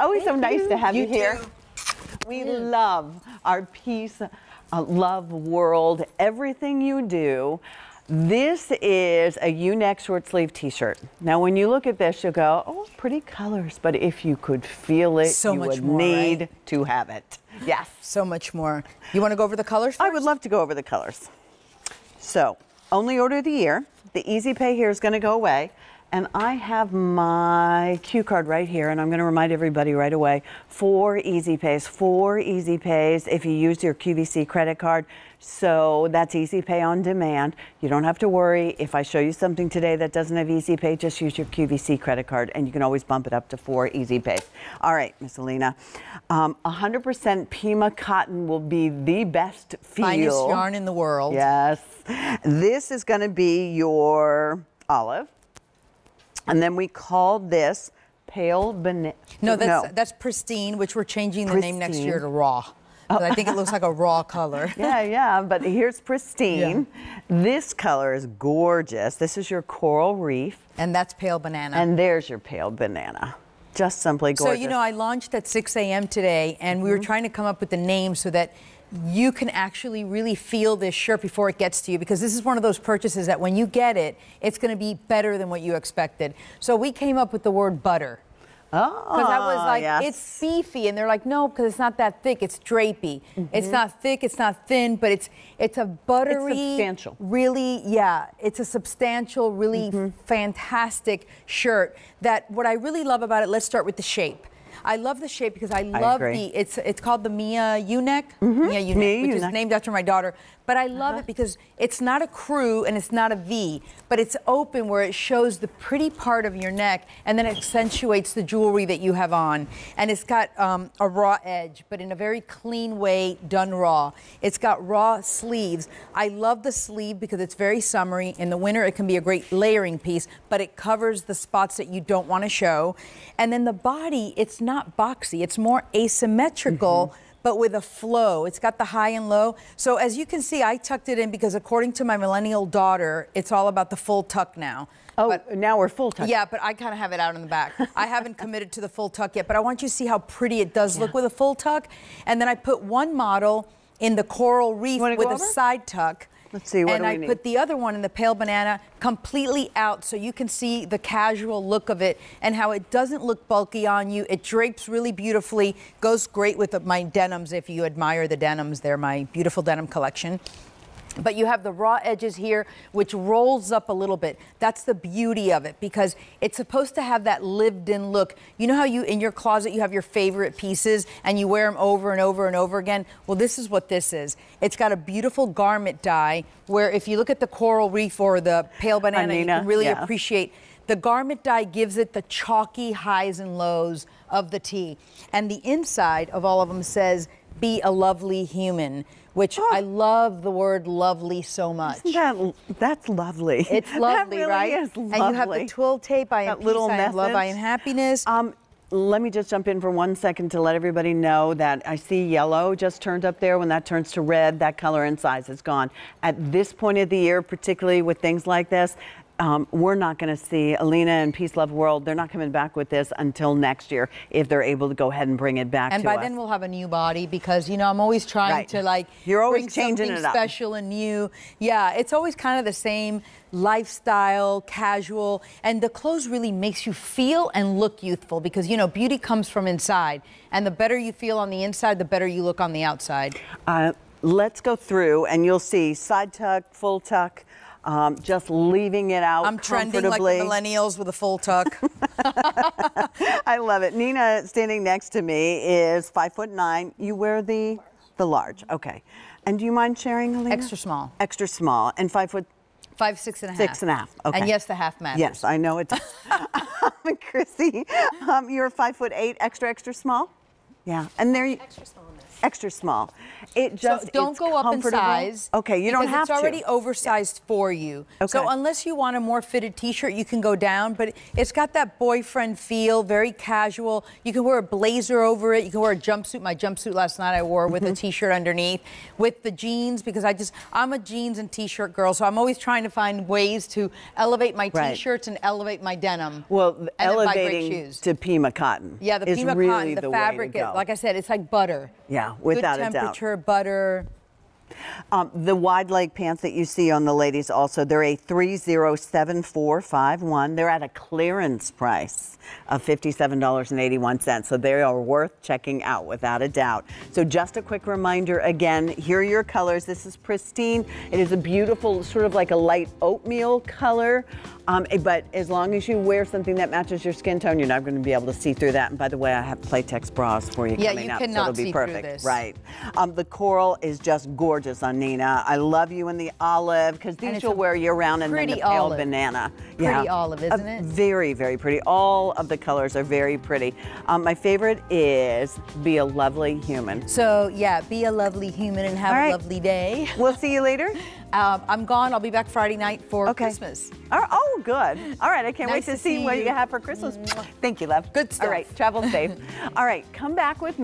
always so nice to have you, You here. too. We love our peace, uh, love world, everything you do. This is a U-neck short sleeve t-shirt. Now, when you look at this, you'll go, oh, pretty colors. But if you could feel it, So you much would more, need right? to have it. Yes. So much more. You want to go over the colors? I would love to go over the colors. So, only order of the year. The easy pay here is going to go away. And I have my cue card right here, and I'm going to remind everybody right away four easy pays, four easy pays if you use your QVC credit card. So that's easy pay on demand. You don't have to worry. If I show you something today that doesn't have easy pay, just use your QVC credit card, and you can always bump it up to four easy pays. All right, Miss Alina. Um, 100% Pima cotton will be the best feel. Finest yarn in the world. Yes. This is going to be your olive. And then we called this pale banana. No, that's that's pristine, which we're changing the name next year to raw. Oh. 'Cause I think it looks like a raw color. yeah, yeah, but here's pristine. This color is gorgeous. This is your coral reef, And that's pale banana. and there's your pale banana. Just simply gorgeous. So, you know, I launched at 6 a.m. today, and we were mm-hmm. trying to come up with the name so that you can actually really feel this shirt before it gets to you because this is one of those purchases that when you get it, it's going to be better than what you expected. So, we came up with the word butter. oh, Because I was ah, like, yes. it's beefy, and they're like, no, because it's not that thick. It's drapey. It's mm-hmm. not thick. It's not thin, but it's it's a buttery, substantial. really, yeah. It's a substantial, really mm-hmm. fantastic shirt. That what I really love about it. Let's start with the shape. I love the shape because I love agree. the. It's it's called the Mia U-neck. Mia U-neck, Mia which U-neck. is named after my daughter. But I love it because it's not a crew and it's not a V, but it's open where it shows the pretty part of your neck and then accentuates the jewelry that you have on. And it's got um, a raw edge, but in a very clean way, done raw. It's got raw sleeves. I love the sleeve because it's very summery. In the winter, it can be a great layering piece, but it covers the spots that you don't want to show. And then the body, it's not boxy, it's more asymmetrical mm-hmm. but with a flow. It's got the high and low. So as you can see, I tucked it in because according to my millennial daughter, it's all about the full tuck now. Oh, But- now we're full tuck. yeah, but I kind of have it out in the back. I haven't committed to the full tuck yet, but I want you to see how pretty it does look with a full tuck. And then I put one model in the coral reef with a side tuck. Let's see, what and do we I need? put the other one in the pale banana completely out so you can see the casual look of it and how it doesn't look bulky on you. It drapes really beautifully, goes great with my denims if you admire the denims. They're my beautiful denim collection. But you have the raw edges here, which rolls up a little bit. That's the beauty of it because it's supposed to have that lived in look. You know how you, in your closet, you have your favorite pieces and you wear them over and over and over again? Well, this is what this is. It's got a beautiful garment dye where if you look at the coral reef or the pale banana, you can really yeah. appreciate the garment dye gives it the chalky highs and lows of the tea. And the inside of all of them says, be a lovely human, which Oh. I love the word lovely so much. That, that's lovely. It's lovely, really right? Is And you have the twill tape. I am That peace, little I am love, I am happiness. Um, let me just jump in for one second to let everybody know that I see yellow just turned up there. When that turns to red, that color and size is gone. At this point of the year, particularly with things like this, um, we're not going to see Alina and Peace Love World. They're not coming back with this until next year if they're able to go ahead and bring it back and by us. then we'll have a new body because you know I'm always trying Right. to like You're always bring changing something it up. special and new. Yeah, it's always kind of the same lifestyle, casual, and the clothes really makes you feel and look youthful because you know beauty comes from inside, and the better you feel on the inside, the better you look on the outside. Uh, let's go through and you'll see side tuck, full tuck, um, just leaving it out I'm trending like the millennials with a full tuck. I love it. Nina standing next to me is five foot nine. You wear the the large, okay. And do you mind sharing, Alina? Extra small. Extra small and five foot. Five, six and a half. Six and a half, okay. And yes, the half matters. Yes, I know it. does. Chrissy, um, you're five foot eight, extra extra small. Yeah, and there you Extra small extra small. It just so don't go up in size. Okay, you don't have it's already to. oversized for you. Okay. So unless you want a more fitted T-shirt, you can go down. But it's got that boyfriend feel, very casual. You can wear a blazer over it. You can wear a jumpsuit. My jumpsuit last night I wore with Mm-hmm. a T-shirt underneath, with the jeans because I just I'm a jeans and T-shirt girl. So I'm always trying to find ways to elevate my Right. T-shirts and elevate my denim. Well, and then buy great elevating shoes. to Pima cotton. Yeah, the Pima really cotton, the, the fabric, way to it- go. like I said, it's like butter. Yeah, without Good a doubt. temperature, butter. Um, the wide leg pants that you see on the ladies also, they're a 307451. They're at a clearance price of $57.81. So they are worth checking out without a doubt. So just a quick reminder again, here are your colors. This is pristine. It is a beautiful, sort of like a light oatmeal color. Um, eh, but as long as you wear something that matches your skin tone, you're not going to be able to see through that. And by the way, I have Playtex bras for you Yeah, coming you up, so it'll be perfect. Right. Um, the coral is just gorgeous on Nina. I love you in the olive because these you'll wear year round, and then the pale olive. banana. Pretty olive, isn't it? Very, very pretty. All of the colors are very pretty. Um, my favorite is be a lovely human. So yeah, be a lovely human and have right. a lovely day. We'll see you later. Um, I'm gone. I'll be back Friday night for Okay. Christmas. Oh, good. All right, I can't Nice wait to, to see see what you you. have for Christmas. Thank you, love. Good stuff. All right, travel safe. All right, come back with me.